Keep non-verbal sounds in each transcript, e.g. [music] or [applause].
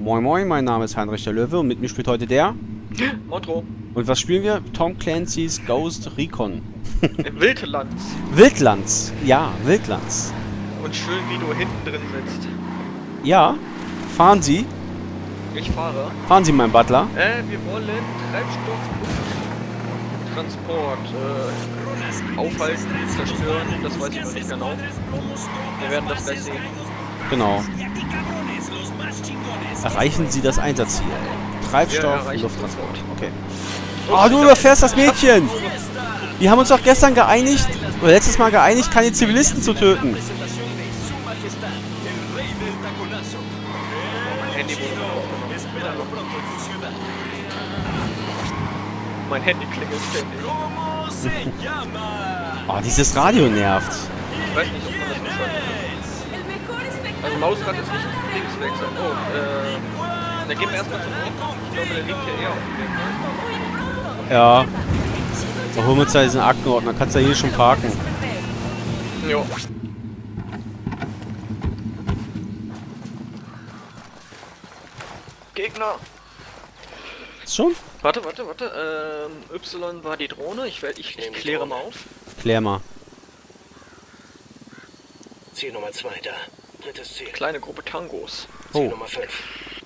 Moin Moin, mein Name ist Heinrich der Löwe und mit mir spielt heute der. Motto. Und was spielen wir? Tom Clancy's Ghost Recon. Wildlands. [laughs] Wildlands. Ja, Wildlands. Und schön, wie du hinten drin sitzt. Ja, fahren Sie. Ich fahre. Fahren Sie, mein Butler. Äh, wir wollen Treibstoff Transport äh, aufhalten, zerstören, das weiß ich noch nicht genau. Wir werden das gleich sehen. Genau. Erreichen Sie das Einsatzziel. Treibstoff, erreichen Lufttransport. Okay. Oh, du überfährst das Mädchen! Wir haben uns doch gestern geeinigt, oder letztes Mal geeinigt, keine Zivilisten zu töten. Mein Handy klingelt ständig. Oh, [laughs] dieses Radio nervt. Ich weiß nicht, Also Mausrad ist nicht links weg, sondern oh, äh, dann gehen wir erstmal zum Ort. Ich glaube, der liegt hier eher auf dem Weg. ne? Ja. Da holen wir uns da diesen Aktenordner. Kannst du ja hier schon parken. Jo. Gegner. Ist schon? Warte, warte, warte. Ähm, Y war die Drohne. Ich, werd, ich, ich kläre mal auf. Klär mal. Ziel Nummer 2 da. Drittes Ziel. Kleine Gruppe Tangos. Ziel Oh, Nummer 5.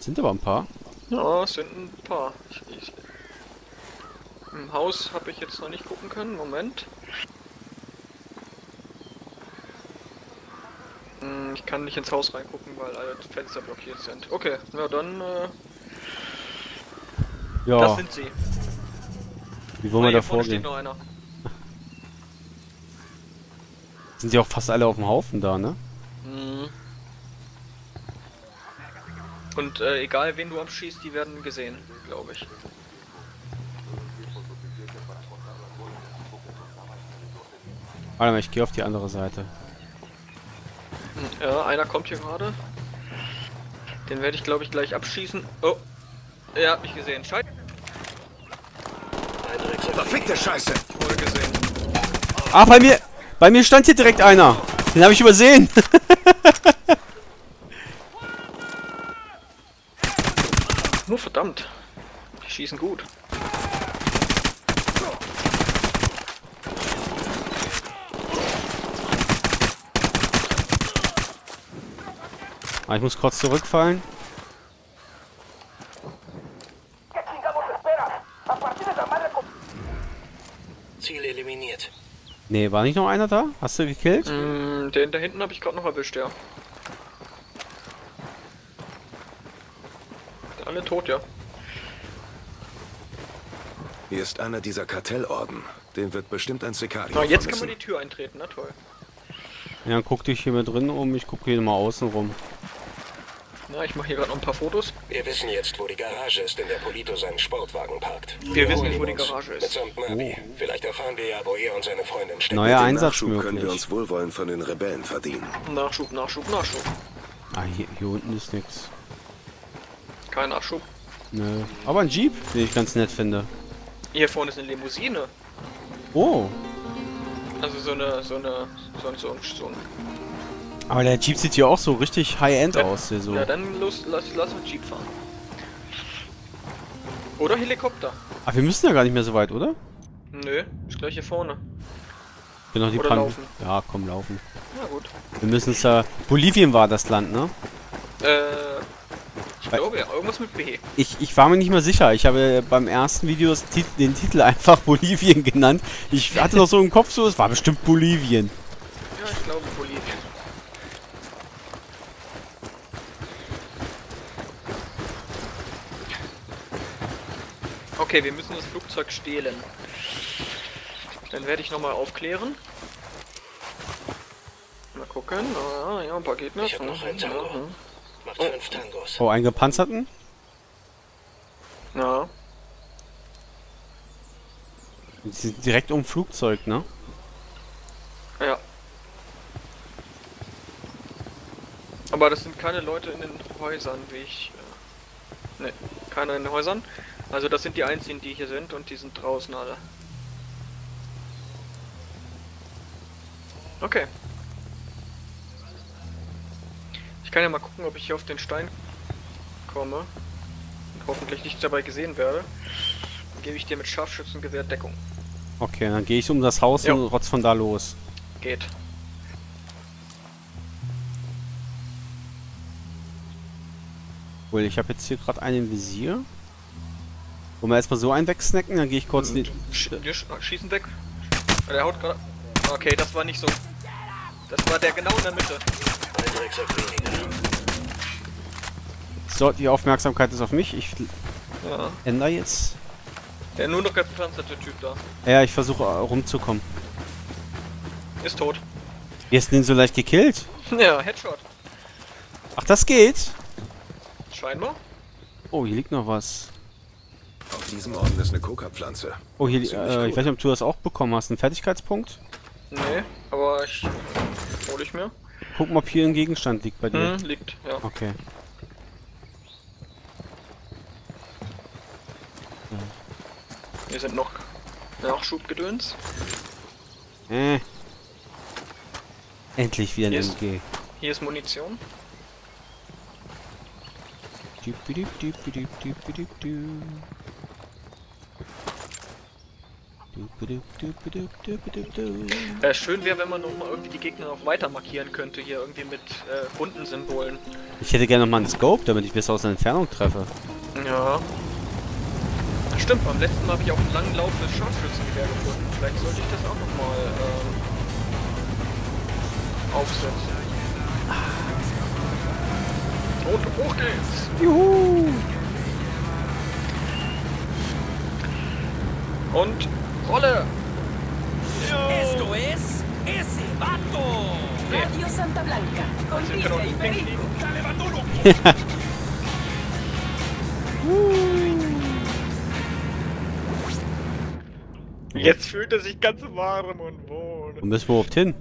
sind aber ein paar. Ja, es sind ein paar. Ich, ich, Im Haus habe ich jetzt noch nicht gucken können. Moment. Hm, Ich kann nicht ins Haus reingucken, weil alle Fenster blockiert sind. Okay, na dann, äh, das Ja, sind sie. wie wollen wir da hier vorne steht vorgehen? noch einer. Sind die auch fast alle auf dem Haufen da, ne? Mhm. Und äh, egal wen du abschießt, die werden gesehen, glaube ich. Warte mal, ich gehe auf die andere Seite. Ja, einer kommt hier gerade. Den werde ich, glaube ich, gleich abschießen. Oh. Er hat mich gesehen. Scheiße. Verfickte Scheiße! Wurde gesehen. Ah, bei mir, bei mir stand hier direkt einer. Den habe ich übersehen. [laughs] Oh, verdammt. Die schießen gut. ah, ich muss kurz zurückfallen. Ziel eliminiert. Nee, war nicht noch einer da? Hast du gekillt? Mm, den da hinten habe ich gerade noch erwischt, ja. Alle tot, ja. Hier ist einer dieser Kartellorden. Den wird bestimmt ein Sicario Na, jetzt kann man die Tür eintreten, na toll. Ja, dann guck dich hier mit drin um. Ich gucke hier mal außen rum. Na, ich mache hier gerade noch ein paar Fotos. Wir wissen jetzt, wo die Garage ist, in der Polito seinen Sportwagen parkt. Wir wissen holen nicht, wo die. Garage ist. Mitsamt Navi. Vielleicht erfahren wir ja, wo er und seine Freundin stecken. Neuer Mit dem Einsatz Nachschub können wir möglich. uns Wohlwollen von den Rebellen verdienen. Nachschub, Nachschub, Nachschub. Ah, hier, hier unten ist nix. Kein Nachschub. Nö. Aber ein Jeep, den ich ganz nett finde. Hier vorne ist eine Limousine. Oh. Also so eine, so eine, so ein, so ein, so ein Aber der Jeep sieht hier auch so richtig High-End Ja. aus. Hier so. Ja, dann los, lass, lass uns Jeep fahren. Oder Helikopter. Ach, wir müssen ja gar nicht mehr so weit, oder? Nö, ist gleich hier vorne. Wir noch die Oder Pan- laufen. Ja, komm, laufen. Na gut. Wir müssen es da. Bolivien war das Land, ne? Äh, ich glaube ja, irgendwas mit B. Ich, ich war mir nicht mehr sicher. Ich habe beim ersten Video den Titel [laughs] einfach Bolivien genannt. Ich hatte noch so im Kopf so, es war bestimmt Bolivien. Ja, ich glaube Bolivien. Okay, wir müssen das Flugzeug stehlen. Dann werde ich nochmal aufklären. Mal gucken. Ah, ja, ein paar Gegner. Ich hab noch einen Tango. Mhm. Macht fünf Tangos. Oh, einen gepanzerten? Ja. Die sind direkt um Flugzeug, ne? Ja. Aber das sind keine Leute in den Häusern, wie ich. Äh, ne, keiner in den Häusern. Also das sind die einzigen, die hier sind und die sind draußen alle. Okay. Ich kann ja mal gucken, ob ich hier auf den Stein komme. Und hoffentlich nicht dabei gesehen werde. Dann gebe ich dir mit Scharfschützengewehr Deckung. Okay, dann gehe ich um das Haus Jo. und rotz von da los. Geht. Cool, ich habe jetzt hier gerade einen im Visier. Wollen wir erstmal so einen wegsnacken, dann gehe ich kurz... Und den- sch wir sch schießen weg. Der haut gerade. Okay, das war nicht so. Das war der genau in der Mitte. So, die Aufmerksamkeit ist auf mich. Ich Ja. ändere jetzt. Der nur noch gepanzerte Typ da. Ja, ich versuche äh, rumzukommen. Ist tot. Hast du den so leicht gekillt? [laughs] Ja, Headshot. Ach, das geht? Scheinbar. Oh, hier liegt noch was. Auf diesem Orden ist eine Coca-Pflanze. Oh, hier, äh, ich weiß nicht, ob du das auch bekommen hast. Einen Fertigkeitspunkt? Nee, aber ich. Hol ich mir. Guck mal, ob hier ein Gegenstand liegt bei dir. Hm, liegt, ja. Okay. Hier sind noch Nachschubgedöns. Äh. Endlich wieder ein Hier ist- MG. Hier ist Munition. Äh, schön wäre, wenn man noch mal irgendwie die Gegner noch weiter markieren könnte, hier irgendwie mit äh, bunten Symbolen. Ich hätte gerne noch mal einen Scope, damit ich besser aus der Entfernung treffe. Ja. Stimmt, beim letzten Mal habe ich auch ein langlaufendes Scharfschützengewehr gefunden. Vielleicht sollte ich das auch nochmal ähm, aufsetzen. Und hoch geht's! Juhu! Und Rolle! Esto es ese vato. Radio Santa Blanca, con nicht Perico. Dale, Bandolo. Jetzt fühlt er sich ganz warm und wohl. Wo müssen wir überhaupt hin?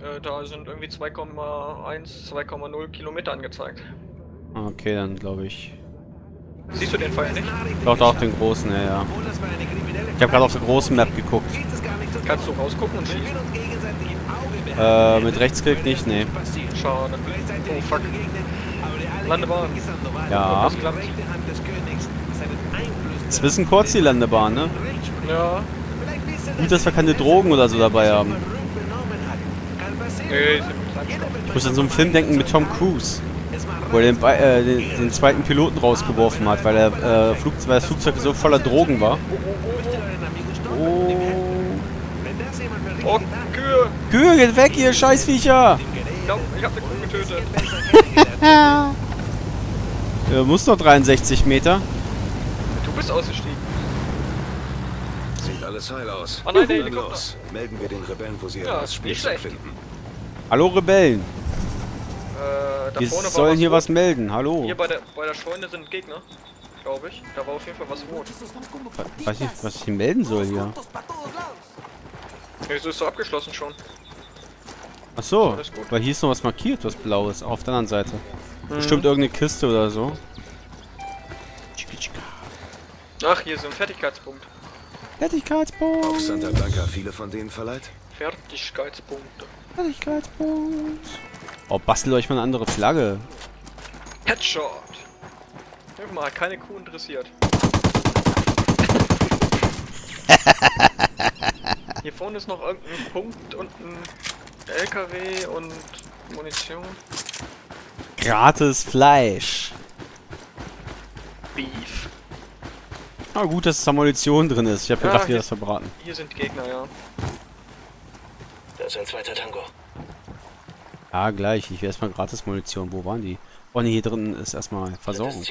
Äh, da sind irgendwie 2,1, 2,0 Kilometer angezeigt. Ah, Okay, dann glaube ich. Siehst du den Pfeil nicht? Doch, doch, den großen, ja, ja. Ich habe gerade auf der großen Map geguckt. Kannst du rausgucken und schießen? Äh, mit Rechtsklick nicht, nee. Schade. Oh fuck. Landebahn. Ja. Das klappt. Wissen kurz die Landebahn, ne? Ja. Gut, dass wir keine Drogen oder so dabei haben. Nee. Ich muss an so einen Film denken mit Tom Cruise. Wo er den, äh, den, den zweiten Piloten rausgeworfen hat, weil, er, äh, Flug, weil das Flugzeug so voller Drogen war. Oh. Oh, Kühe! Kühe, geht weg, ihr Scheißviecher! Ich glaub, ich hab eine Kuh getötet. Er [laughs] muss noch 63 Meter. Du bist ausgestiegen. Sieht alles heil aus. Oh nein, der Helikopter. los. Melden wir den Rebellen, wo sie Ja, nicht Spielzeug finden. Hallo Rebellen. Äh, da Wir vorne war sollen hier rot. was melden. Hallo. Hier bei der, bei der Scheune sind Gegner. Glaube ich. Da war auf jeden Fall was rot. Weiß nicht, was ich hier melden soll hier. Wieso ist so abgeschlossen schon? Ach so, weil hier ist noch was markiert, was blaues. Auf der anderen Seite. Mhm. Bestimmt irgendeine Kiste oder so. Ach, hier ist ein Fertigkeitspunkt. Auf Fertigkeitspunkt. Santa Blanca viele von denen verleiht? Fertigkeitspunkte. Fertigkeitspunkt. Oh, bastelt euch mal eine andere Flagge. Headshot! Guck mal, keine Kuh interessiert. [laughs] Hier vorne ist noch irgendein Punkt und ein LKW und Munition. Gratis Fleisch. Beef. Ah, gut, dass da Munition drin ist. Ich habe Ja, gedacht, wir hier- das verbraten. Hier sind Gegner, ja. Da ist ein zweiter Tango. Ja, gleich. Ich will erstmal gratis Munition. Wo waren die? Oh ne, hier drin ist erstmal Versorgung.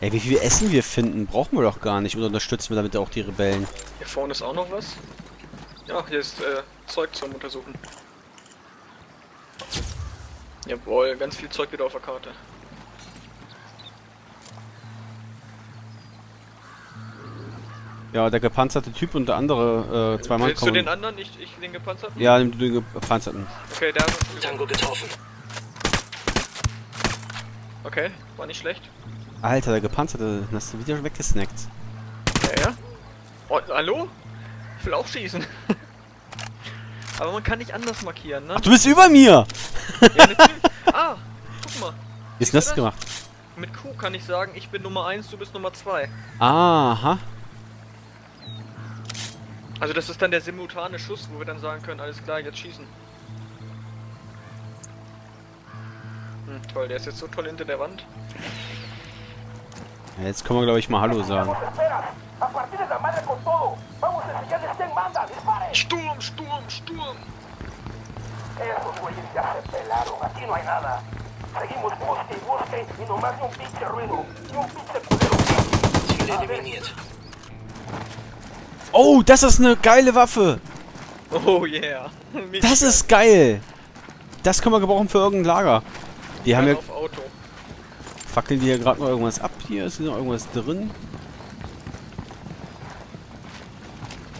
Ey, wie viel Essen wir finden, brauchen wir doch gar nicht. Oder unterstützen wir damit auch die Rebellen? Hier vorne ist auch noch was. Ja, hier ist äh, Zeug zum Untersuchen. Jawohl, ganz viel Zeug wieder auf der Karte. Ja, der gepanzerte Typ und der andere äh, zwei Mann Willst du kommen. den anderen, ich, ich den gepanzerten? ja, nimm du den gepanzerten. Okay, der Tango getroffen. Okay, war nicht schlecht. Alter, der gepanzerte, den hast du wieder weggesnackt. Ja, ja. Oh, hallo? Ich will auch schießen. [laughs] Aber man kann nicht anders markieren, ne? Du bist über mir! Ja, natürlich. [laughs] Ah, guck mal. Wie ist du das das? gemacht? Mit Q kann ich sagen, ich bin Nummer 1, du bist Nummer 2. Aha. Also das ist dann der simultane Schuss, wo wir dann sagen können, alles klar, jetzt schießen. Hm, toll, der ist jetzt so toll hinter der Wand. Ja, jetzt können wir, glaube ich, mal Hallo sagen. Sturm, Sturm, Sturm! Ziel eliminiert. Oh, das ist eine geile Waffe! Oh yeah. [laughs] Das ist geil! Das können wir gebrauchen für irgendein Lager. Die haben ja... auf Auto. Fackeln die hier gerade noch irgendwas ab? Hier ist noch irgendwas drin.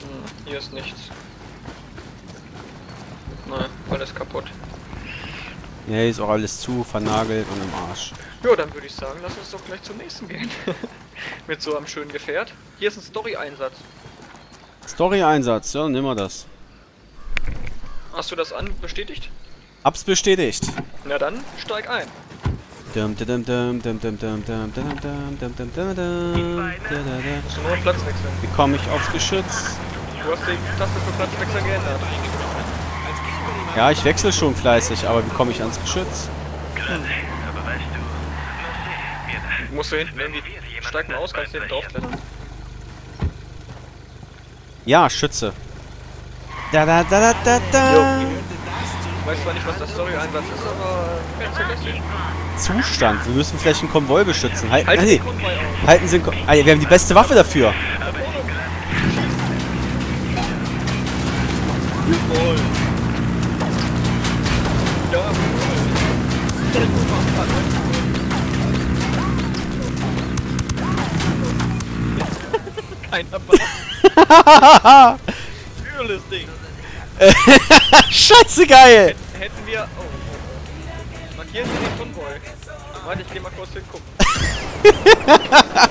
Hm, hier ist nichts. Nein, alles kaputt. Ja, hier ist auch alles zu, vernagelt und im Arsch. Ja, dann würde ich sagen, lass uns doch gleich zum nächsten gehen. [laughs] Mit so einem schönen Gefährt. Hier ist ein Story-Einsatz. Story-Einsatz, ja, nehmen wir das. Hast du das an bestätigt? Hab's bestätigt. Na dann, steig ein. Dum, dum, dum, dum, dum, dum, dum, dum, dum, dum, dum, dum, dum, da, da, da. Musst du nur einen Platz wechseln. Wie komme ich aufs Geschütz? Du hast die Taste für Platzwechsel geändert. Ja, ich wechsle schon fleißig, aber wie komme ich ans Geschütz? Musst du hinten irgendwie... Steig mal aus, kannst du hinten draufklettern. Ja, Schütze. Da da da da da da. Ich weiß zwar nicht, was der Story-Einsatz ist, aber... Zustand. Wir müssen vielleicht einen Konvoi beschützen. Halt, Halt ah, den nee. Konvoi auf. Halten Sie den Kon ah, ja, Wir haben die beste Waffe dafür. Keiner Übles [laughs] Ding. Scheiße geil. Hätten wir. Oh. Markieren Sie den Konvoi. Warte, ich geh mal kurz hingucken. [laughs]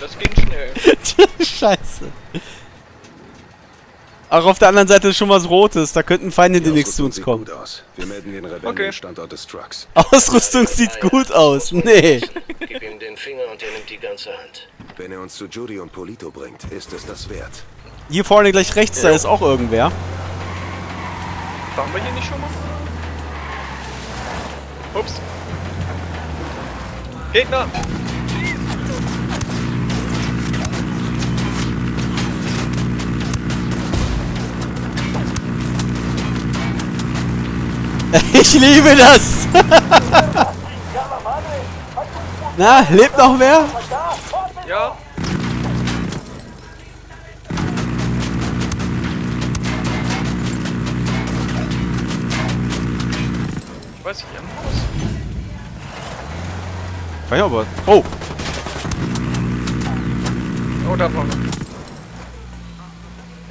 Das ging schnell. [laughs] Scheiße. Auch auf der anderen Seite ist schon was Rotes. Da könnten Feinde Die demnächst zu uns sieht kommen. gut aus. Wir melden den Rebellen Okay. Standort des Trucks. Ausrüstung sieht gut aus. Nee. Gib ihm den Finger und er nimmt die ganze Hand. Wenn er uns zu Judy und Polito bringt, ist es das wert. Hier vorne gleich rechts, da ist auch irgendwer. Waren wir hier nicht schon mal? Ups. Gegner! [laughs] Ich liebe das. [laughs] Na, lebt noch wer? Ja! Ich weiß nicht, am Haus. Ja, aber. Oh, Oh, da vorne.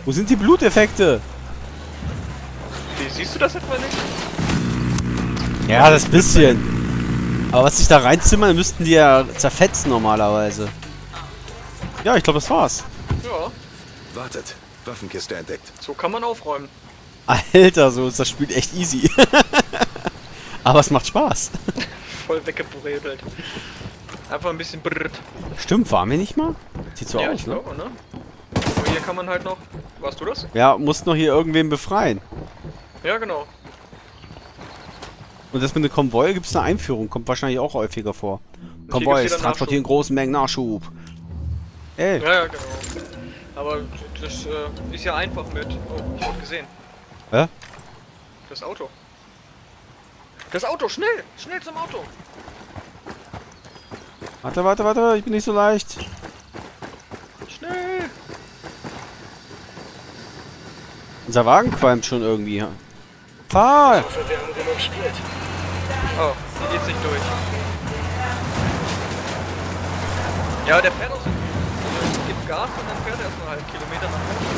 wo sind die Bluteffekte? Die, siehst du das etwa nicht? Ja, das bisschen. Aber was sich da reinzimmern, müssten die ja zerfetzen normalerweise. Ja, ich glaube, das war's. Ja, Wartet. Waffenkiste entdeckt. so kann man aufräumen. Alter, so ist das Spiel echt easy. [laughs] Aber es macht Spaß. [laughs] Voll weggebrebelt. Einfach ein bisschen brrrt. Stimmt, waren wir nicht mal? Sieht so ja, aus, ich ne? glaube, ne? Aber hier kann man halt noch... Warst du das? Ja, musst noch hier irgendwen befreien. Ja, genau. Und das mit dem Konvoi gibt es eine Einführung, kommt wahrscheinlich auch häufiger vor. Konvois transportieren großen Mengen Nachschub. Ey, Ja, ja, genau. Aber das äh, ist ja einfach mit... Oh, ich wurde gesehen. Hä? Das Auto. Das Auto, schnell! Schnell zum Auto! warte, warte, warte, ich bin nicht so leicht. Schnell! Unser Wagen qualmt schon irgendwie. Fahr! Ich hoffe, wir haben genug Sprit. Oh, hier geht's nicht durch. Ja, der fährt Gas und dann fährt er erstmal einen halben Kilometer nach Hause.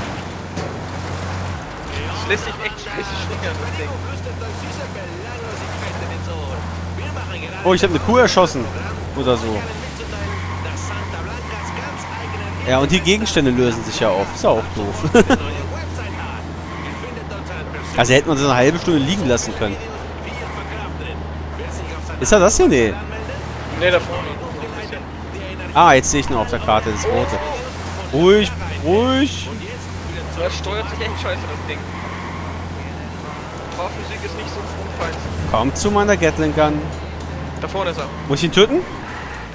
Das lässt sich echt das Ding. Oh, ich habe eine Kuh erschossen. Oder so. Ja, und die Gegenstände lösen sich ja auf. Ist ja auch doof. [laughs] also hätte man so eine halbe Stunde liegen lassen können. Ist er das hier? Nee. Ne, da vorne. Ah, jetzt sehe ich nur auf der Karte das rote. Ruhig, ruhig. Das steuert sich echt scheiße, das Ding. Fahrphysik ist nicht so Feinsten. Komm zu meiner Gatling Gun. Da vorne ist er. Muss ich ihn töten?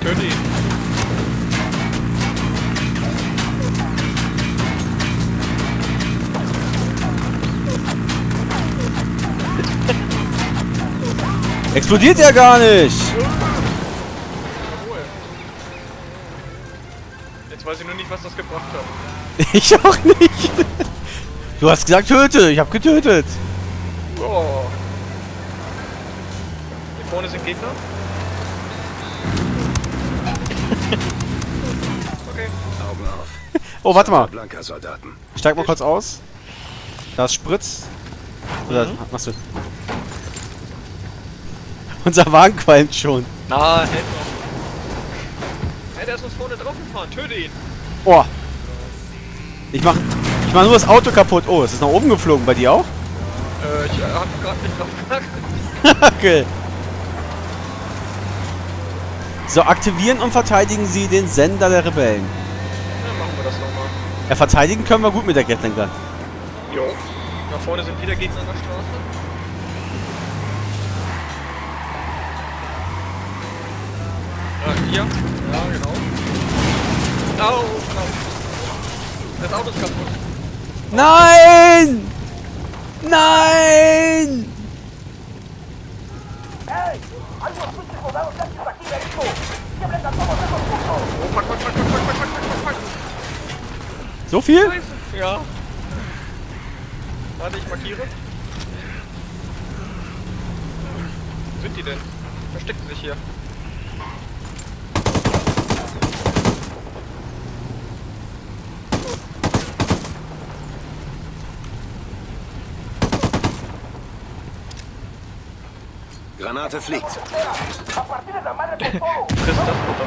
Töte ihn. Explodiert ja gar nicht. Jetzt weiß ich nur nicht, was das gebracht hat. [laughs] Ich auch nicht. Du hast gesagt töte. Ich habe getötet. Oh. Hier vorne sind Gegner. [laughs] okay. Augen auf. Oh, warte mal. Blanka-Soldaten. Steig mal kurz aus. Das spritzt. Oder Mhm. machst du? Unser Wagen qualmt schon. Na, hält noch. Der ist uns vorne drauf gefahren. Töte ihn. Oh. Ich mach, ich mach nur das Auto kaputt. Oh, es ist nach oben geflogen. Bei dir auch? Äh, ich äh, hab gerade nicht drauf geachtet. [laughs] okay. So, aktivieren und verteidigen Sie den Sender der Rebellen. Dann machen wir das nochmal. Ja, verteidigen können wir gut mit der Gatling Gun. Jo. Da vorne sind wieder Gegner an der Straße. Ja, hier. Ja, genau. Au, au. Das Auto ist kaputt. Nein! Nein! Ej! Albo odpuśćcie podałeś taki taki lekko! Nie będę na to, tego puszczą! Fuck, fuck, fuck, fuck, fuck, fuck, fuck, fuck! So viel? Ja. Warte, ich markiere. Sind die denn? Verstecken sich hier. Das Butter.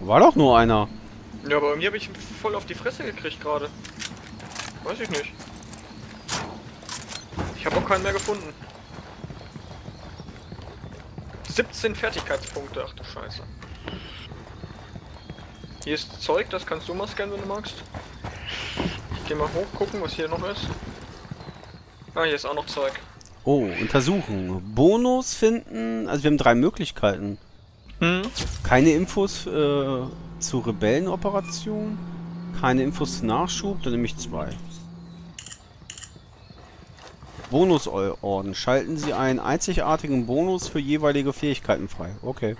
War doch nur einer. Ja, aber bei mir habe ich voll auf die Fresse gekriegt gerade. Weiß ich nicht. Ich habe auch keinen mehr gefunden. 17 Fertigkeitspunkte, ach du Scheiße. Hier ist Zeug, das kannst du mal scannen, wenn du magst. Geh mal hoch, gucken, was hier noch ist. Ah, hier ist auch noch Zeug. Oh, untersuchen. Bonus finden. Also wir haben drei Möglichkeiten. Hm? Keine Infos äh, zur Rebellenoperation. Keine Infos zu Nachschub. Dann nehme ich zwei. Bonusorden. Schalten Sie einen einzigartigen Bonus für jeweilige Fähigkeiten frei. Okay.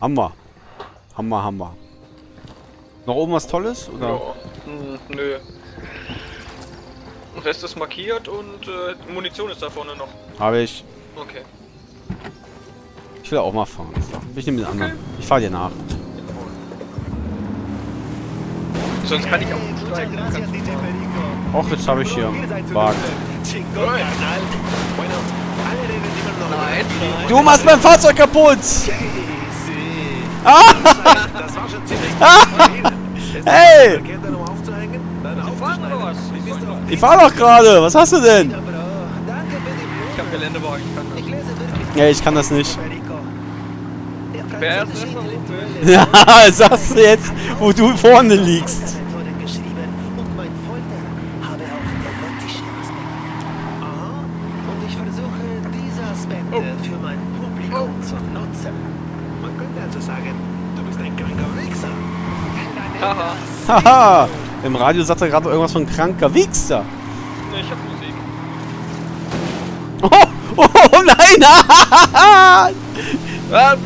Hammer. Hammer, Hammer. Noch oben was Tolles? Oder? Ja. Hm, nö. Rest ist markiert und äh, Munition ist da vorne noch. Habe ich. Okay. Ich will auch mal fahren. Ich nehme den anderen. Ich fahre dir nach. Sonst kann ich auch umsteigen. Och, jetzt habe ich hier. Wagen. Nein, Du machst mein Fahrzeug kaputt! [laughs] Hey! Ich fahr doch gerade. Was hast du denn? Ich hab Geländewagen. Ich kann das. Ja, ich kann das nicht. Ja, sagst du jetzt, wo du vorne liegst. Oh. Oh. Haha. Im Radio sagt er gerade irgendwas von kranker Wichser. Ne, ich hab Musik. Oh, oh nein! [laughs] Ah,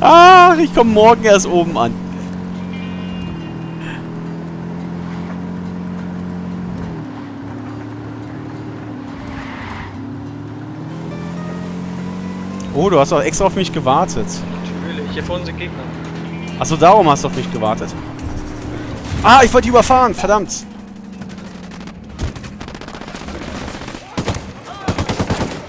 [laughs] Ach, ich komme morgen erst oben an. Oh, du hast auch extra auf mich gewartet. natürlich. Hier vorne sind Gegner. Achso, darum hast du auf mich gewartet. Ah, ich wollte die überfahren, verdammt.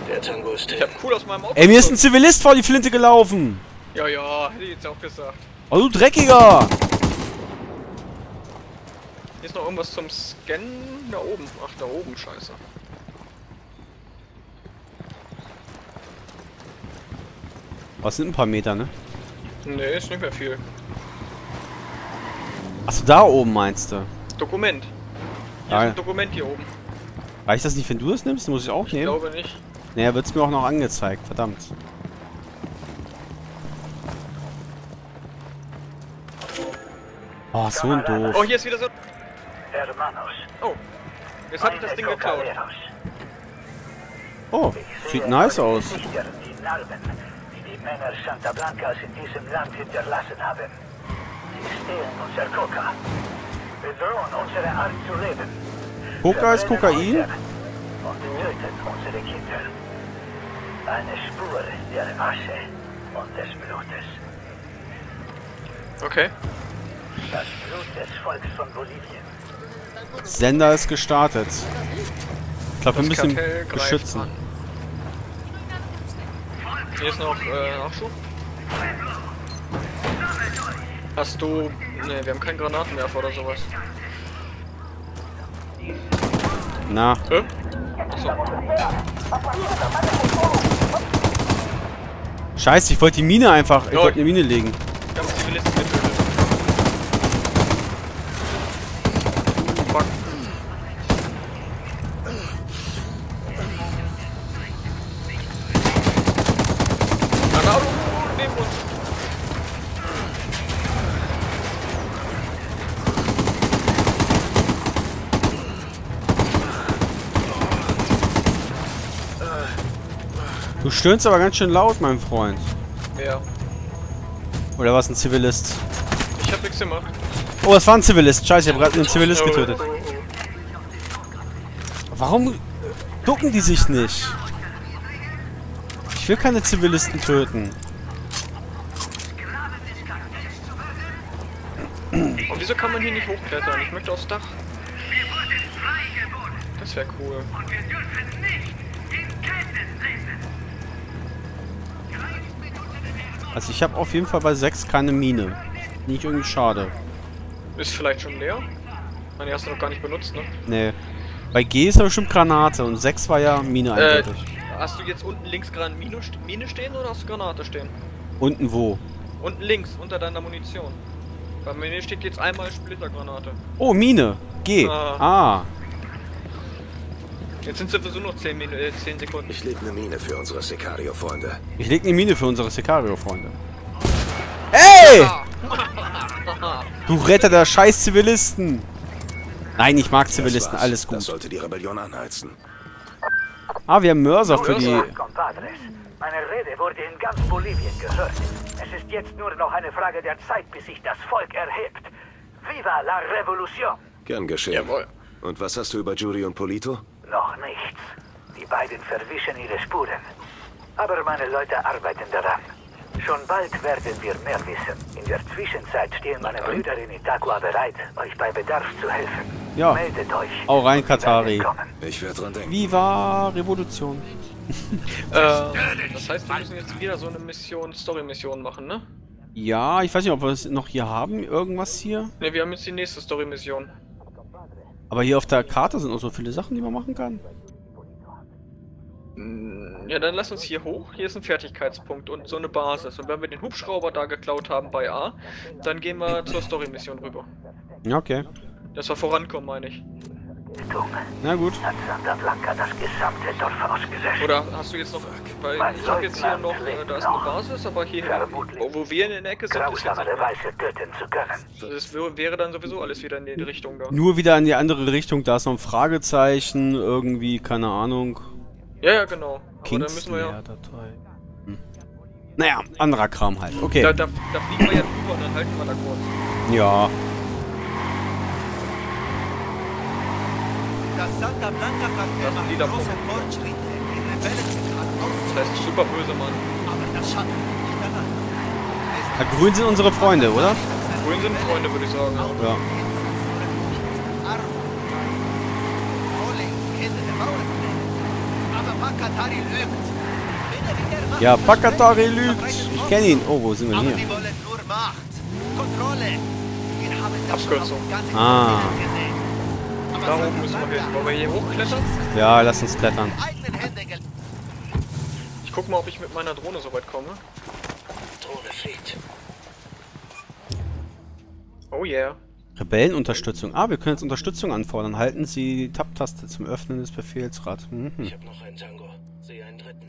Der Tango ist Ich hab cool aus meinem Auto. Ey, mir ist ein. Zivilist vor die Flinte gelaufen. Ja, ja, hätte ich jetzt auch gesagt. Oh, du Dreckiger. Hier ist noch irgendwas zum Scannen. Da oben. Ach, da oben, scheiße. Was sind ein paar Meter, ne? Nee, ist nicht mehr viel. Achso, da oben meinst du. Dokument. Hier Ah, ist ein Dokument hier oben. reicht das nicht, wenn du es nimmst? Muss ich auch Ich nehmen? glaube nicht. Naja, wird's mir auch noch angezeigt. Verdammt. Oh, so ein doof. Oh, hier ist wieder so. Hermanos, Oh. Jetzt hab ich das Ding geklaut. Oh, sieht nice aus. Die Männer Santa Blancas in diesem Land hinterlassen haben. Stehlen unser Coca, bedrohen unsere Art zu leben. Coca ist Kokain? Und töten unsere Kinder. Eine Spur der Asche und des Blutes. Okay. Das Blut des Volks von Bolivien. Sender ist gestartet. Ich glaube, wir müssen ihn beschützen. Hier ist noch äh, Nachschub. Hast du. Ne, wir haben keinen Granatenwerfer oder sowas. Na, Hä? Achso. scheiße, ich wollte die Mine einfach... Ich wollte eine Mine legen. Stöhnst aber ganz schön laut, mein Freund. Ja. Oder was ein Zivilist? Ich hab nichts gemacht. Oh, es war ein Zivilist. Scheiße, ich habe gerade einen Zivilist Oh. getötet. Warum ducken die sich nicht? Ich will keine Zivilisten töten. Und wieso kann man hier nicht hochklettern? Ich möchte aufs Dach. Das wäre cool. Also ich habe auf jeden Fall bei 6 keine Mine. Nicht irgendwie schade. Ist vielleicht schon leer? Meine hast du noch gar nicht benutzt, ne? Nee. Bei G ist aber bestimmt Granate und 6 war ja Mine Äh, eindeutig. hast du jetzt unten links gerade Mine, Mine stehen oder hast du Granate stehen? Unten wo? Unten links, unter deiner Munition. Bei mir steht jetzt einmal Splittergranate. Oh, Mine. G. Ah. Ah. Jetzt sind sowieso noch 10, Min äh, 10 Sekunden. Ich leg eine Mine für unsere Sicario-Freunde. Ich leg eine Mine für unsere Sicario-Freunde. Ey! Du Retter der scheiß Zivilisten! Nein, ich mag Das Zivilisten, alles Das gut. sollte die Rebellion anheizen. Ah, wir haben Mörser für die... Meine Rede wurde in ganz Bolivien gehört. Es ist jetzt nur noch eine Frage der Zeit, bis sich das Volk erhebt. Viva la Revolution! Gern geschehen. Jawohl. Und was hast du über Jury und Polito? Noch nichts. Die beiden verwischen ihre Spuren. Aber meine Leute arbeiten daran. Schon bald werden wir mehr wissen. In der Zwischenzeit stehen meine Brüder in Itaqua bereit, euch bei Bedarf zu helfen. Ja. Meldet euch. Hau rein, Katari. Ich werde dran denken. Viva Revolution. [laughs] Äh, das heißt, wir müssen jetzt wieder so eine Mission, Story-Mission machen, ne? Ja, ich weiß nicht, ob wir es noch hier haben. Irgendwas hier. Ne, wir haben jetzt die nächste Story-Mission. Aber hier auf der Karte sind auch so viele Sachen, die man machen kann. Mm, Ja, dann lass uns hier hoch. Hier ist ein Fertigkeitspunkt und so eine Basis. Und wenn wir den Hubschrauber da geklaut haben bei A, dann gehen wir zur Story-Mission rüber. Ja, okay. Dass wir vorankommen, meine ich. Na gut. Hat Santa Blanca das gesamte Dorf ausgelöscht. Oder hast du jetzt noch. Weil ich habe jetzt hier noch. Äh, da ist eine Basis, aber hier, wo wo wir in der Ecke sind, ist jetzt nicht grausamere mehr. Weise töten zu können. Das wär- wäre dann sowieso alles wieder in die Richtung da. Nur wieder in die andere Richtung. Da ist noch ein Fragezeichen. Irgendwie, keine Ahnung. Ja, ja, genau. Aber dann müssen wir ja. Hm. Naja, anderer Kram halt. Okay. Da, da, da fliegen wir ja drüber und dann halten wir da kurz. Ja. Das Santa Blanca die macht große. Fortschritte. Die Rebellen sind gerade aus. Das heißt, super böse Mann. Aber das schadet nicht daran. Ja, grün sind unsere Freunde, oder? Grün sind Freunde, würde ich sagen. Ja. Ja, Bakatari lügt. Ich kenne ihn. Oh, wo sind wir Aber hier? sie wollen nur Macht. Kontrolle. Wir haben das schon Abkürzung. Ah. Da oben müssen wir hin. Wollen wir hier hochklettern? Ja, lass uns klettern. Ich guck mal, ob ich mit meiner Drohne so weit komme. Drohne fliegt. Oh yeah. Rebellenunterstützung. Ah, wir können jetzt Unterstützung anfordern. Halten Sie die Tab-Taste zum Öffnen des Befehlsrad. Mhm. Ich habe noch einen Tango. Sehe einen dritten.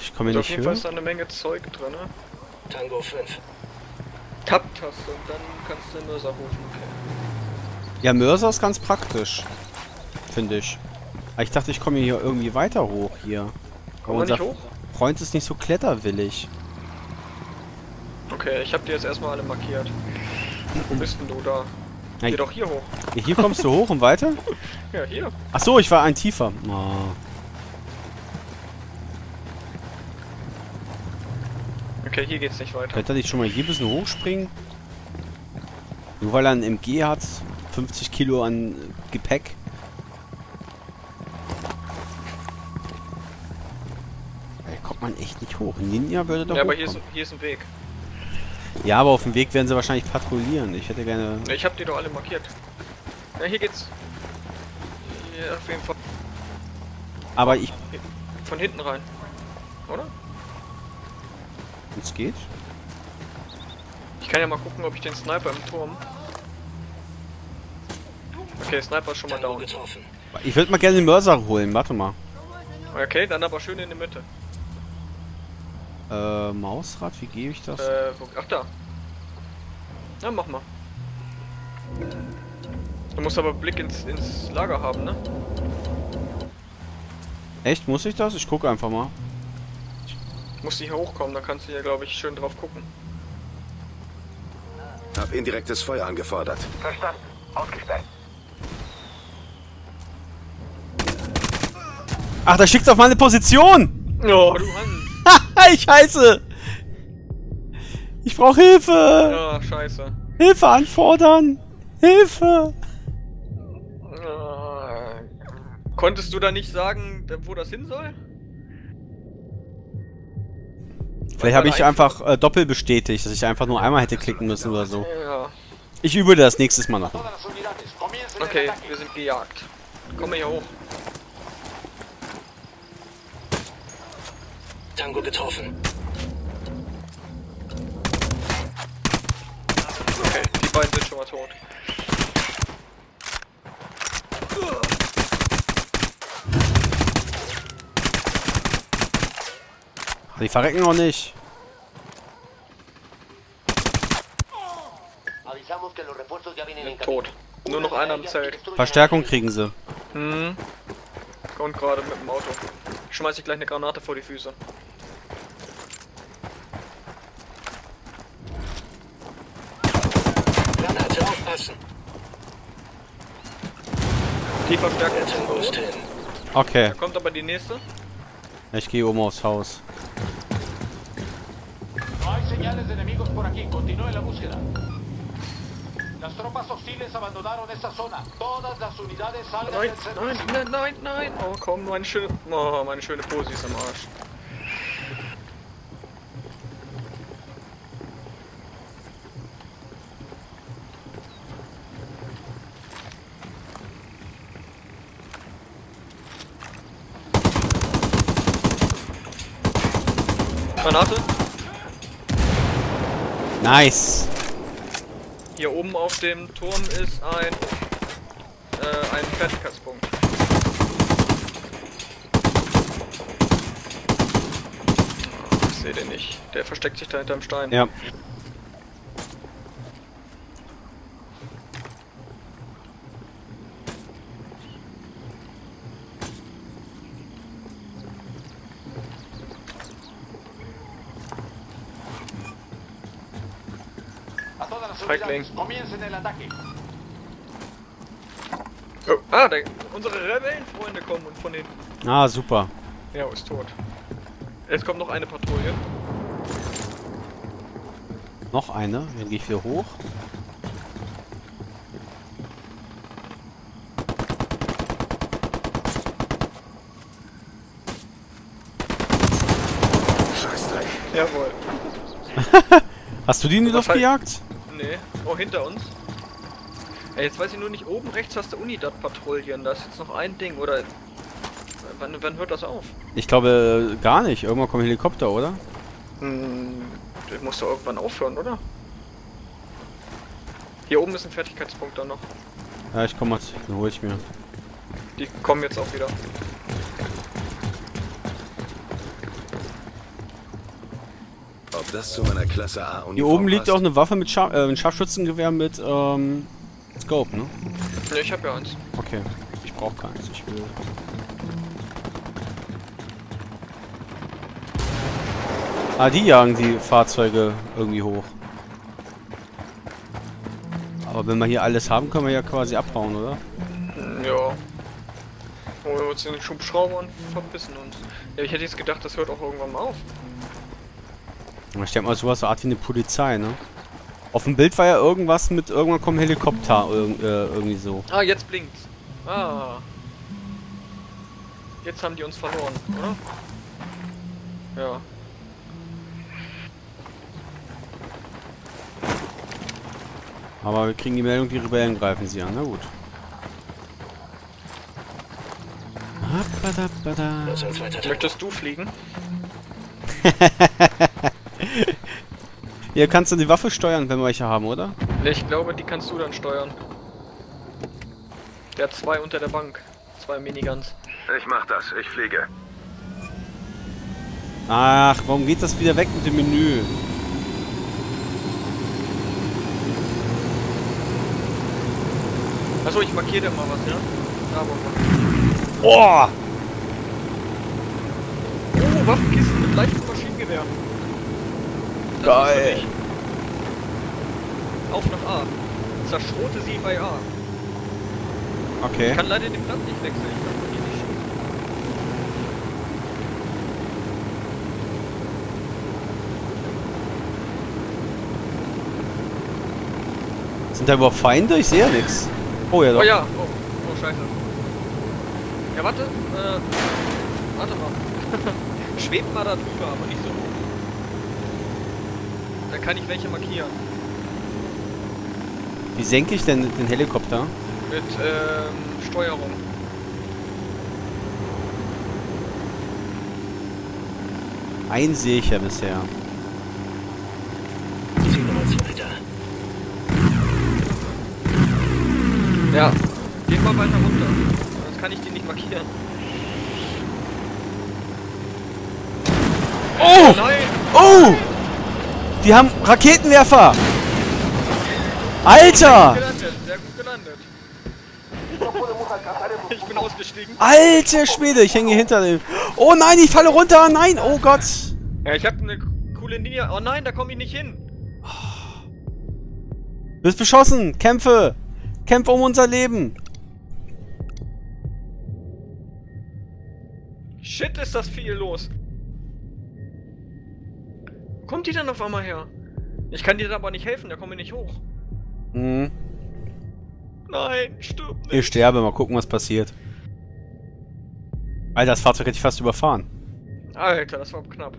Ich komme hier auf nicht jeden Fall ist da eine Menge Zeug drin. Ne? Tango 5. Tab-Taste und dann kannst du den Mörser rufen. Okay. Ja, Mörser ist ganz praktisch. Finde ich. Aber ich dachte, ich komme hier irgendwie weiter hoch hier. Wir unser nicht hoch? Freund ist nicht so kletterwillig. Okay, ich hab die jetzt erstmal alle markiert. Wo bist denn du da? Geh doch hier hoch. Hier kommst du hoch und weiter? [laughs] Ja, hier. Ach so, ich war ein tiefer. Oh. Okay, hier geht's nicht weiter. Könnte er nicht schon mal hier ein bisschen hochspringen? Nur weil er ein MG hat, 50 Kilo an Gepäck. Da kommt man echt nicht hoch. Ninja würde doch Ja, aber hier ist, hier ist ein Weg. Ja, aber auf dem Weg werden sie wahrscheinlich patrouillieren. Ich hätte gerne... Ne, Ich hab die doch alle markiert. Ja, hier geht's. Hier auf jeden Fall Aber ich... von hinten rein. Oder? Es geht? Ich kann ja mal gucken, ob ich den Sniper im Turm. Okay, Sniper ist schon mal down. Ich würde mal gerne den Mörser holen. Warte mal. Okay, dann aber schön in der Mitte. Äh, Mausrad, wie gebe ich das? Äh, wo, ach da. Na, mach mal. Du musst aber Blick ins, ins Lager haben, ne? Echt? Muss ich das? Ich gucke einfach mal. Musst du hier hochkommen, da kannst du hier, glaube ich, schön drauf gucken. Hab indirektes Feuer angefordert. Verstanden. Ausgesperrt. Ach, da schickt's auf meine Position! Oh, du Hans! ich heiße! Ich brauche Hilfe! Ja, scheiße. Hilfe anfordern! Hilfe! Konntest du da nicht sagen, wo das hin soll? Vielleicht habe ich einfach äh, doppelt bestätigt, dass ich einfach nur einmal hätte klicken müssen oder so. Ja. Ich übe das nächstes Mal noch. Okay, wir sind gejagt. Komm mal hier hoch. Tango getroffen. Okay, die beiden sind schon mal tot. Die verrecken noch nicht. Tot. Nur noch einer im Zelt. Verstärkung kriegen sie. Hm. Kommt gerade mit dem Auto. Schmeiß ich gleich eine Granate vor die Füße. Granate aufpassen. Die Verstärkung. Okay, Da kommt aber die nächste. ich gehe oben aufs Haus. Señales de enemigos por aquí. Continúe la búsqueda. Las tropas hostiles abandonaron esta zona. Todas las unidades salgan Nein, del nein, nein, nein, nein. Oh komm, meine schöne. Oh, meine schöne Posi ist am Arsch. Granate. Nice. Hier oben auf dem Turm ist ein äh, ein Fertigkeitspunkt. Oh, ich sehe den nicht. Der versteckt sich da hinterm Stein. Ja. Feigling. Oh, ah, der, unsere Rebellenfreunde kommen und von den. Ah, super. Ja, ist tot. Es kommt noch eine Patrouille. Noch eine, dann gehe ich hier hoch. Scheißdreck. Jawohl. [laughs] Hast du die in die Luft gejagt? Nee. Oh, hinter uns. Ey, jetzt weiß ich nur nicht, oben rechts hast du Unidad-Patrouillen. Da ist jetzt noch ein Ding, oder... Wann, wann hört das auf? Ich glaube gar nicht. Irgendwann kommen Helikopter, oder? Hm, das muss doch irgendwann aufhören, oder? Hier oben ist ein Fertigkeitspunkt dann noch. Ja, ich komm mal, den hol ich mir. Die kommen jetzt auch wieder. Ob das zu meiner Klasse A Uniform Hier oben liegt auch eine Waffe mit Schar äh, ein Scharfschützengewehr mit ähm, Scope, ne? Ne, ich hab ja eins. Okay. Ich brauch keins. Ich will. Ah, die jagen die Fahrzeuge irgendwie hoch. Aber wenn wir hier alles haben, können wir ja quasi abhauen, oder? Hm, Ja. Holen wir uns den Schubschrauber und verbissen uns. Ja, ich hätte jetzt gedacht, das hört auch irgendwann mal auf. Ich denke mal, sowas so Art wie eine Polizei, ne? Auf dem Bild war ja irgendwas mit irgendwann kommen Helikopter irg äh, irgendwie so. Ah, jetzt blinkt's. Ah. Jetzt haben die uns verloren, oder? Ja. Aber wir kriegen die Meldung, die Rebellen greifen sie an. Na gut. Möchtest du fliegen? [laughs] [laughs] Hier kannst du die Waffe steuern, wenn wir welche haben, oder? Ich glaube, die kannst du dann steuern. Der hat zwei unter der Bank. Zwei Miniguns. Ich mach das, ich fliege. Ach, warum geht das wieder weg mit dem Menü? Achso, ich markiere dir mal was, ja? Boah! Oh, Waffenkisten mit leichtem Maschinengewehr. Das Geil. ist für dich. Auf nach A. Zerschrote sie bei A. Ich Okay. kann leider den Platz nicht wechseln. Ich kann hier nicht schießen. Sind da überhaupt Feinde? Ich sehe ja nichts. Oh ja, doch. Oh ja, oh, oh scheiße. Ja, warte, äh, warte mal. [laughs] Schwebt mal da drüber, aber nicht so Dann kann ich welche markieren. Wie senke ich denn den Helikopter? Mit, ähm, Steuerung. Einen sehe ich ja bisher. Ziel Nummer 2 da. Ja. Geht mal weiter runter. Sonst kann ich die nicht markieren. Oh! Nein! Oh! Die haben Raketenwerfer! Alter! Gelandet, sehr gut gelandet. Ich bin ausgestiegen. Alter Schwede, ich hänge hinter dem. Oh nein, ich falle runter! Nein! Oh Gott! Ja, ich habe eine coole Linie. Oh nein, da komme ich nicht hin. Du bist beschossen! Kämpfe! Kämpfe um unser Leben! Shit, ist das viel los. Kommt die denn auf einmal her? Ich kann dir aber nicht helfen, da komme ich nicht hoch. Hm. Nein, stirb nicht. Ich sterbe, mal gucken, was passiert. Alter, das Fahrzeug hätte ich fast überfahren. Alter, das war knapp.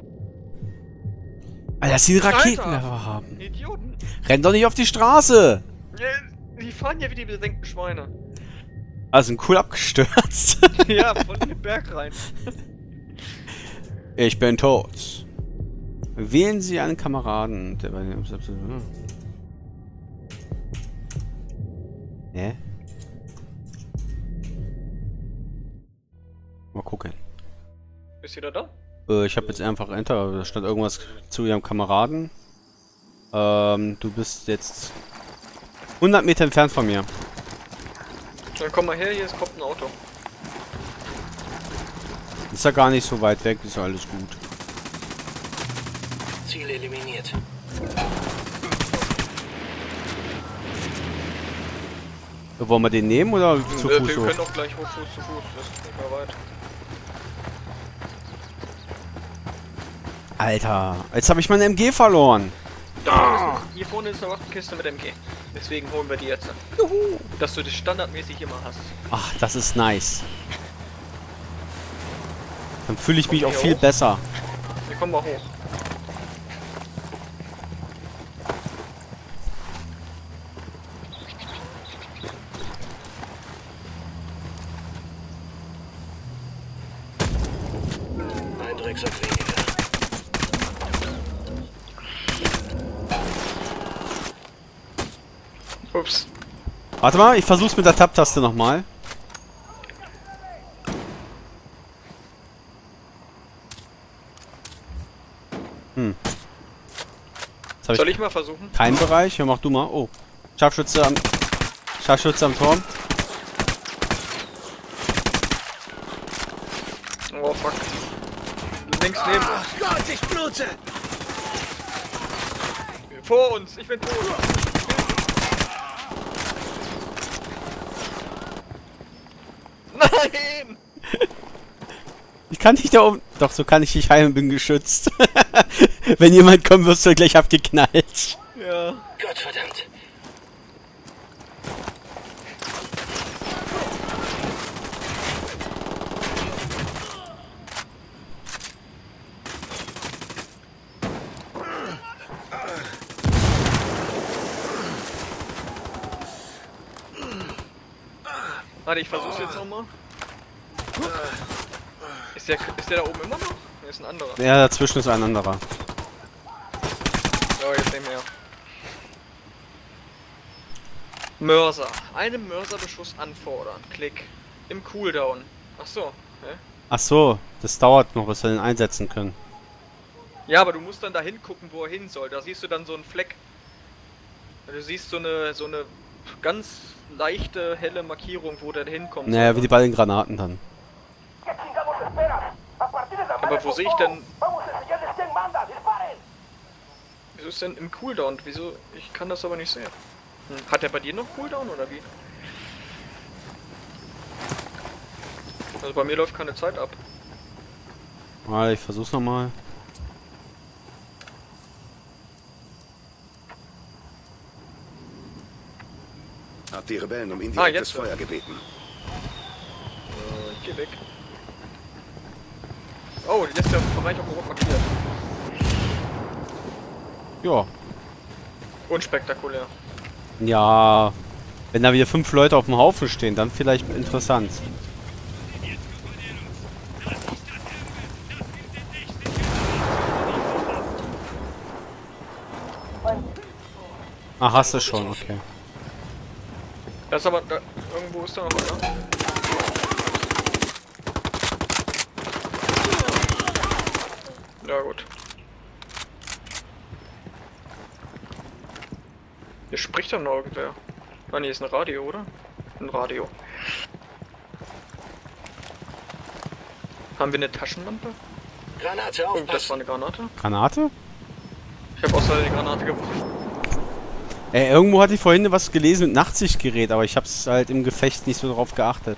Alter, dass Alter. Raketenwerfer haben. Idioten. Renn doch nicht auf die Straße! Die fahren ja wie die besenkten Schweine. Also sind cool abgestürzt. [laughs] ja, [laughs] von dem Berg rein. ich bin tot. Wählen Sie einen Kameraden. Der bei dem... Hä? Mal gucken. Bist du wieder da? Äh, ich habe jetzt einfach Enter. Da stand irgendwas zu Ihrem Kameraden. Ähm, du bist jetzt 100 Meter entfernt von mir. Dann komm mal her, hier es kommt ein Auto. Ist ja gar nicht so weit weg, ist ja alles gut. Ziel eliminiert. Wollen wir den nehmen oder zu Fuß wir können auch gleich hoch Fuß zu Fuß, das ist nicht mehr weit. Alter, jetzt habe ich meine MG verloren. Hier vorne ist eine Waffenkiste mit MG. Deswegen holen wir die jetzt. Juhu! Dass du das standardmäßig immer hast. Ach, das ist nice. Dann fühle ich mich auch viel hoch? besser. Wir kommen mal hoch. Ups. Warte mal, ich versuch's mit der Tab-Taste nochmal. Hm. Soll ich mal versuchen? keinen Bereich. Ja, mach du mal. Oh. Scharfschütze am... Scharfschütze am Turm. Oh fuck. Links neben uns. Gott, ich blute! Vor uns, ich bin tot. Nein! Ich kann dich da oben... Doch, so kann ich dich heilen, bin geschützt. [laughs] Wenn jemand kommt, wirst du gleich abgeknallt. Ja. Gottverdammt. Warte, ich versuch's jetzt nochmal. Ist der, ist der da oben immer noch? Ne, ist ein anderer. Ja, dazwischen ist ein anderer. Oh, jetzt nicht mehr. Mörser. Einen Mörserbeschuss anfordern. Klick. Im Cooldown. Ach so. Hä? Ach so, das dauert noch, bis wir den einsetzen können. Ja, aber du musst dann da hingucken, wo er hin soll. Da siehst du dann so einen Fleck. Du siehst so eine, so eine ganz leichte, helle Markierung, wo der hinkommt. Naja, wie die bei den Granaten dann. Aber wo sehe ich denn... Wieso ist denn im Cooldown? Wieso? Ich kann das aber nicht sehen. Hm. Hat er bei dir noch Cooldown oder wie? Also bei mir läuft keine Zeit ab. Warte, ich versuch's nochmal. Hab die Rebellen um Ah, indirektes jetzt. Feuer gebeten. Äh, ich geh weg. Oh, die der Bereich auch rot markiert. Ja. Unspektakulär. Ja. Wenn da wieder fünf Leute auf dem Haufen stehen, dann vielleicht interessant. Ah, hast du schon, okay. Das ist aber... Da, irgendwo ist da noch einer. Ja gut. Hier spricht doch noch irgendwer. Ah nee, ist ein Radio, oder? Ein Radio. Haben wir eine Taschenlampe? Granate Oh, das aufpassen. war eine Granate. Granate? Ich habe außer die Granate geworfen. Äh, irgendwo hatte ich vorhin was gelesen mit Nachtsichtgerät, aber ich hab's halt im Gefecht nicht so drauf geachtet.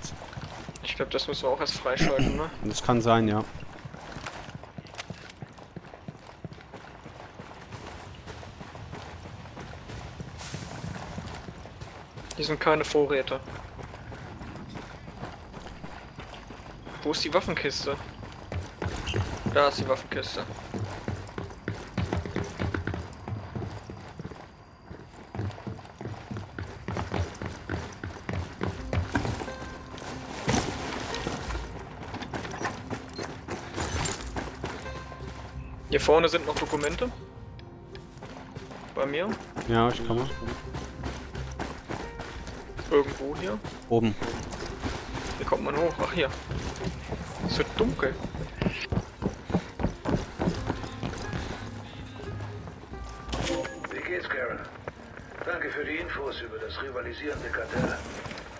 Ich glaube, das müssen wir auch erst freischalten, ne? Das kann sein, ja. Sind keine Vorräte. Wo ist die Waffenkiste? Da ist die Waffenkiste. Hier vorne sind noch Dokumente. Bei mir. Ja, ich komme. Irgendwo hier. Oben. Wie kommt man hoch? Ach hier. Es wird dunkel. Wie geht's, Karen? Danke für die Infos über das rivalisierende Kartell.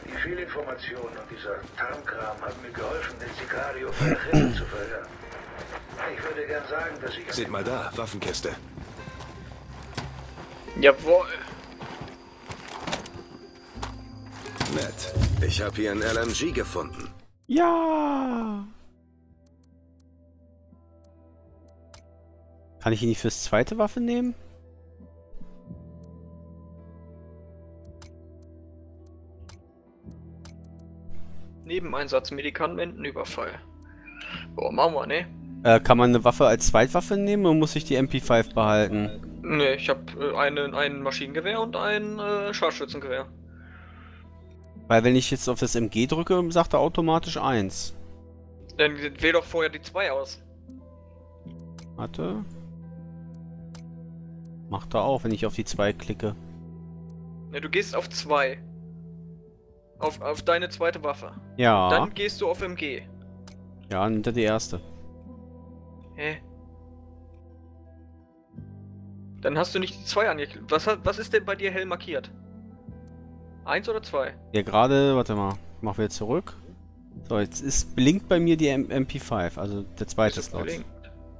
Die Fehlinformationen und dieser Tarnkram haben mir geholfen, den Sicario von zu verhören. Ich würde gern sagen, dass ich... Seht mal da, Waffenkiste. Jawohl. Nett. Ich habe hier ein LMG gefunden. Ja. Kann ich ihn nicht fürs zweite Waffe nehmen? Nebeneinsatz, Medikamentenüberfall. Boah, machen wir, ne? Äh, kann man eine Waffe als Zweitwaffe nehmen oder muss ich die MP5 behalten? Ne, ich habe äh, einen, ein Maschinengewehr und ein äh, Scharfschützengewehr. Weil wenn ich jetzt auf das MG drücke, sagt er automatisch 1. Dann wähl doch vorher die zwei aus. Warte. Macht er auch, wenn ich auf die 2 klicke. Ja, du gehst auf 2. Auf, auf deine zweite Waffe. Ja. Dann gehst du auf MG. Ja, nimmt er die erste. Hä? Dann hast du nicht die 2 angeklickt. Was, hat- was ist denn bei dir hell markiert? Eins oder zwei? Ja, gerade, warte mal. Machen wir jetzt zurück. So, jetzt ist blinkt bei mir die M MP5, also der zweite Slot.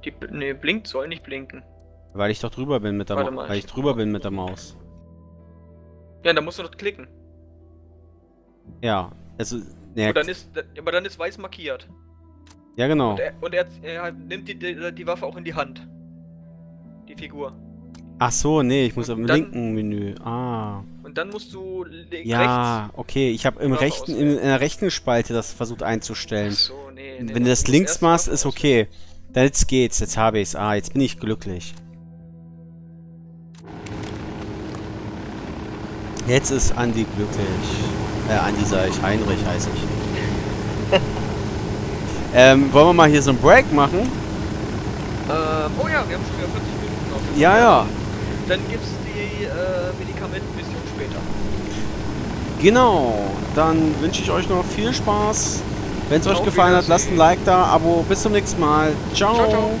Die, nee, blinkt soll nicht blinken. Weil ich doch drüber bin mit der Warte Ma mal, weil ich- ich drüber bin mit der Maus. Ja, dann musst du noch klicken. Ja, also, ja, Und dann ist, aber dann ist weiß markiert. ja genau. Und, er, und er, er nimmt die, die, die Waffe auch in die Hand. Die Figur. Ach so, nee, ich muss im dann- linken Menü. Ah. Und dann musst du le- rechts. Ja, okay, ich habe im rechten, in, in der rechten Spalte das versucht einzustellen. Ach so, nee, nee, Wenn du das links machst, ist okay. Dann jetzt geht's, jetzt habe ich's. Ah, jetzt bin ich glücklich. Jetzt ist Andi glücklich. Äh, Andi sag ich, Heinrich heiße ich. [laughs] ähm, wollen wir mal hier so einen Break machen? Ähm, oh ja, wir haben schon wieder 40 Minuten auf Ja, ja. Dann gibt's die äh, Medikamentenmission. Genau. Dann wünsche ich euch noch viel Spaß. Wenn es euch gefallen hat, lasst ein. Like da, Abo. Bis zum nächsten Mal. Ciao. Ciao, ciao.